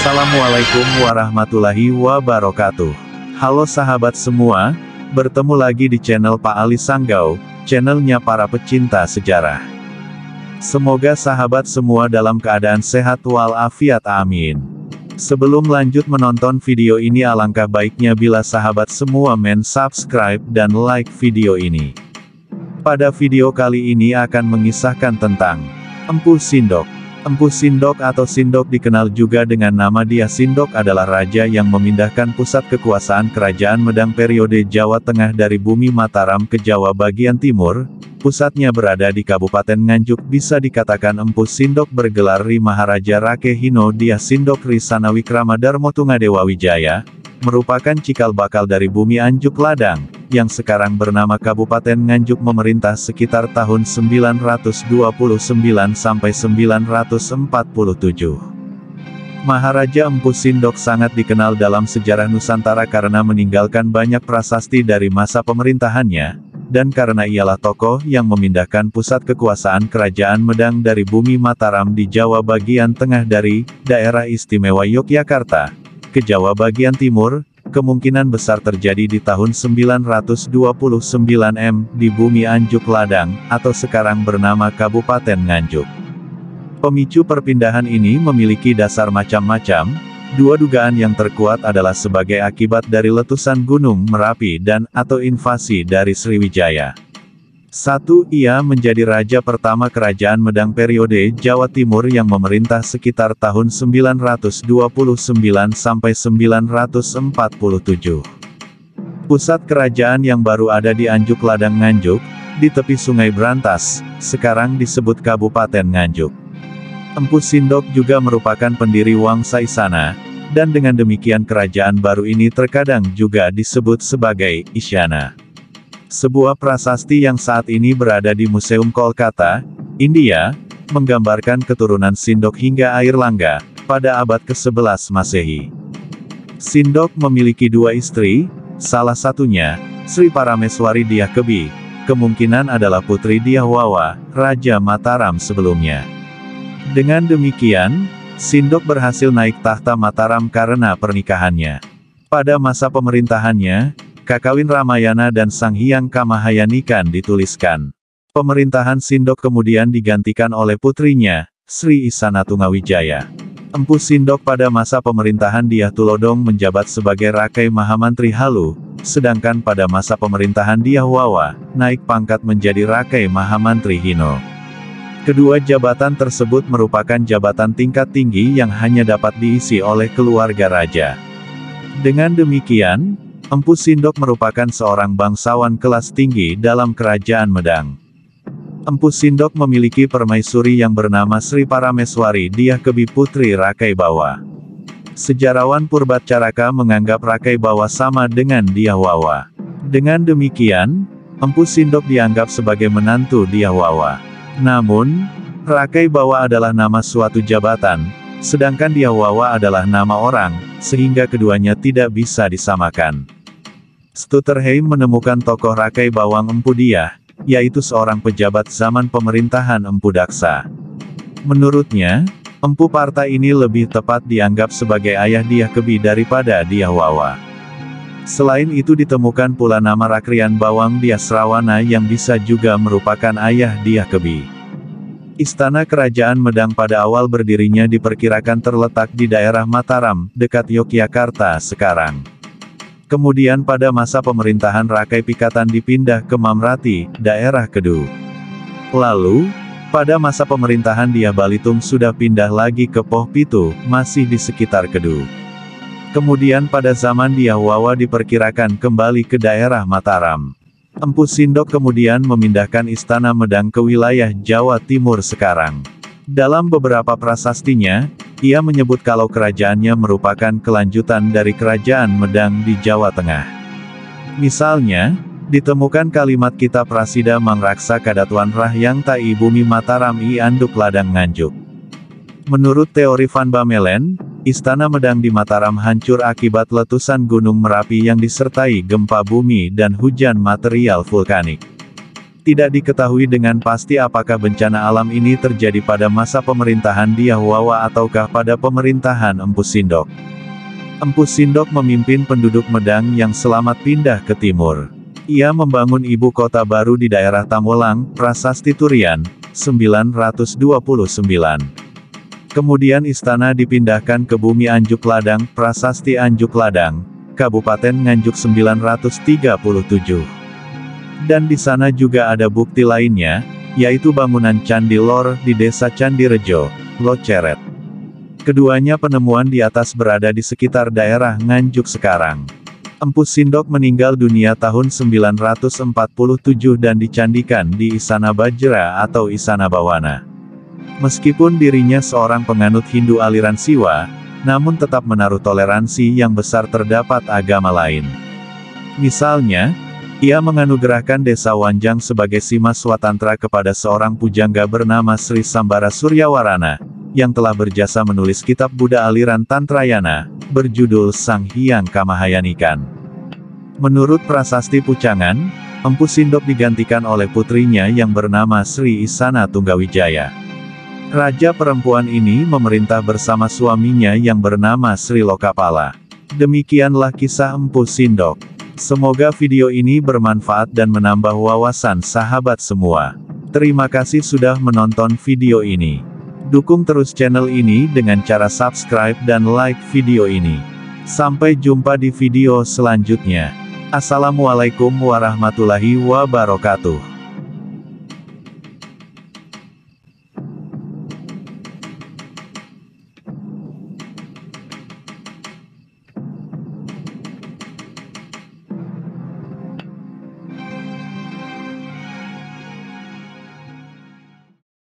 Assalamualaikum warahmatullahi wabarakatuh. Halo sahabat semua, bertemu lagi di channel Pak Ali Sanggau, channelnya para pecinta sejarah. Semoga sahabat semua dalam keadaan sehat walafiat amin. Sebelum lanjut menonton video ini alangkah baiknya bila sahabat semua men subscribe dan like video ini. Pada video kali ini akan mengisahkan tentang Empu Sindok. Empu Sindok atau Sindok dikenal juga dengan nama Dia. Sindok adalah raja yang memindahkan pusat kekuasaan kerajaan Medang periode Jawa Tengah dari bumi Mataram ke Jawa bagian timur, pusatnya berada di Kabupaten Nganjuk. Bisa dikatakan Empu Sindok bergelar Ri Maharaja Rake Hino Dia Sindok Risana Wikrama Darmo Tungadewa Wijaya, merupakan cikal bakal dari bumi Anjuk Ladang, yang sekarang bernama Kabupaten Nganjuk memerintah sekitar tahun 929 sampai 947. Maharaja Empu Sindok sangat dikenal dalam sejarah Nusantara karena meninggalkan banyak prasasti dari masa pemerintahannya, dan karena ialah tokoh yang memindahkan pusat kekuasaan kerajaan Medang dari bumi Mataram di Jawa bagian tengah dari daerah istimewa Yogyakarta ke Jawa bagian timur, kemungkinan besar terjadi di tahun 929 M, di bumi Anjuk Ladang, atau sekarang bernama Kabupaten Nganjuk. Pemicu perpindahan ini memiliki dasar macam-macam, dua dugaan yang terkuat adalah sebagai akibat dari letusan Gunung Merapi dan, atau invasi dari Sriwijaya. 1. Ia menjadi raja pertama kerajaan Medang periode Jawa Timur yang memerintah sekitar tahun 929 sampai 947. Pusat kerajaan yang baru ada di Anjuk Ladang Nganjuk, di tepi Sungai Brantas, sekarang disebut Kabupaten Nganjuk. Empu Sindok juga merupakan pendiri Wangsa Isana, dan dengan demikian kerajaan baru ini terkadang juga disebut sebagai Isyana. Sebuah prasasti yang saat ini berada di Museum Kolkata, India, menggambarkan keturunan Sindok hingga air langga, pada abad ke-11 Masehi. Sindok memiliki dua istri, salah satunya, Sri Parameswari Diah Kebi, kemungkinan adalah putri Diah Wawa, Raja Mataram sebelumnya. Dengan demikian, Sindok berhasil naik tahta Mataram karena pernikahannya. Pada masa pemerintahannya, Kakawin Ramayana dan Sang Hyang Kamahayanikan dituliskan. Pemerintahan Sindok kemudian digantikan oleh putrinya, Sri Isana Tungawijaya. Empu Sindok pada masa pemerintahan Dia Tulodong menjabat sebagai Rakai Mahamantri Halu, sedangkan pada masa pemerintahan Dia Wawa, naik pangkat menjadi Rakai Mahamantri Hino. Kedua jabatan tersebut merupakan jabatan tingkat tinggi yang hanya dapat diisi oleh keluarga raja. Dengan demikian, Empu Sindok merupakan seorang bangsawan kelas tinggi dalam kerajaan Medang. Empu Sindok memiliki permaisuri yang bernama Sri Parameswari Diah Kebi Putri Rakai Bawa. Sejarawan Purbatcaraka menganggap Rakai Bawa sama dengan Diah Wawa. Dengan demikian, Empu Sindok dianggap sebagai menantu Diah Wawa. Namun, Rakai Bawa adalah nama suatu jabatan, sedangkan Diah Wawa adalah nama orang, sehingga keduanya tidak bisa disamakan. Stutterheim menemukan tokoh Rakai Bawang Empu Dia, yaitu seorang pejabat zaman pemerintahan Empu Daksa. Menurutnya, Empu Parta ini lebih tepat dianggap sebagai ayah Dia Kebi daripada Dia Wawa. Selain itu ditemukan pula nama Rakrian Bawang Dia Srawana yang bisa juga merupakan ayah Dia Kebi. Istana Kerajaan Medang pada awal berdirinya diperkirakan terletak di daerah Mataram, dekat Yogyakarta sekarang. Kemudian pada masa pemerintahan Rakai Pikatan dipindah ke Mamrati, daerah Kedu. Lalu, pada masa pemerintahan Dia Balitung sudah pindah lagi ke Poh Pitu, masih di sekitar Kedu. Kemudian pada zaman Dia Wawa diperkirakan kembali ke daerah Mataram. Empu Sindok kemudian memindahkan istana Medang ke wilayah Jawa Timur sekarang. Dalam beberapa prasastinya, ia menyebut kalau kerajaannya merupakan kelanjutan dari kerajaan Medang di Jawa Tengah. Misalnya, ditemukan kalimat kitab Prasida Mangraksa Kadatuan Rahyang Tai Bumi Mataram I Anduk Ladang Nganjuk. Menurut teori Van Bamelen, Istana Medang di Mataram hancur akibat letusan Gunung Merapi yang disertai gempa bumi dan hujan material vulkanik. Tidak diketahui dengan pasti apakah bencana alam ini terjadi pada masa pemerintahan Diahwawa ataukah pada pemerintahan Empu Sindok. Empu Sindok memimpin penduduk Medang yang selamat pindah ke timur. Ia membangun ibu kota baru di daerah Tamolang, Prasasti Turian, 929. Kemudian istana dipindahkan ke bumi Anjuk Ladang, Prasasti Anjuk Ladang, Kabupaten Nganjuk 937. Dan di sana juga ada bukti lainnya, yaitu bangunan Candi Lor di desa Candi Rejo, Loceret. Keduanya penemuan di atas berada di sekitar daerah Nganjuk sekarang. Empu Sindok meninggal dunia tahun 947 dan dicandikan di Isana Bajra atau Isana Bawana. Meskipun dirinya seorang penganut Hindu aliran Siwa, namun tetap menaruh toleransi yang besar terdapat agama lain. Misalnya, ia menganugerahkan desa Wanjang sebagai Sima Swatantra kepada seorang pujangga bernama Sri Sambara Suryawarana, yang telah berjasa menulis kitab Buddha aliran Tantrayana, berjudul Sang Hyang Kamahayanikan. Menurut prasasti Pucangan, Empu Sindok digantikan oleh putrinya yang bernama Sri Isana Tunggawijaya. Raja perempuan ini memerintah bersama suaminya yang bernama Sri Lokapala. Demikianlah kisah Empu Sindok. Semoga video ini bermanfaat dan menambah wawasan sahabat semua. Terima kasih sudah menonton video ini. Dukung terus channel ini dengan cara subscribe dan like video ini. Sampai jumpa di video selanjutnya. Assalamualaikum warahmatullahi wabarakatuh.